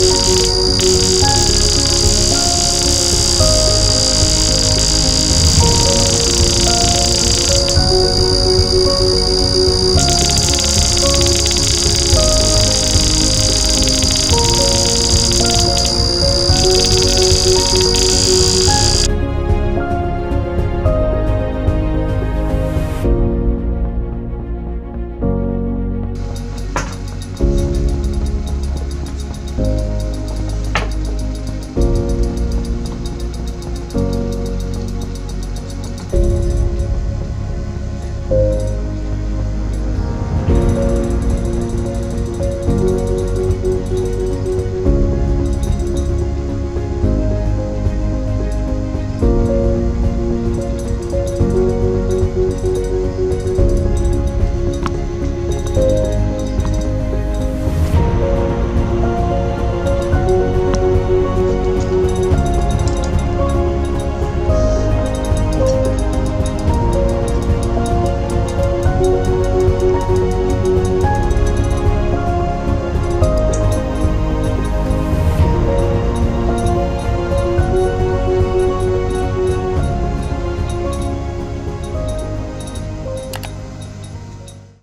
Música